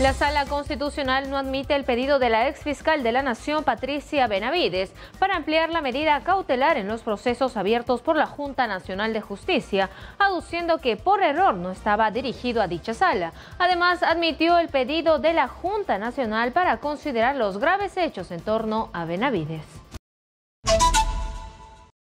La Sala Constitucional no admite el pedido de la ex fiscal de la Nación, Patricia Benavides, para ampliar la medida cautelar en los procesos abiertos por la Junta Nacional de Justicia, aduciendo que por error no estaba dirigido a dicha sala. Además, admitió el pedido de la Junta Nacional para considerar los graves hechos en torno a Benavides.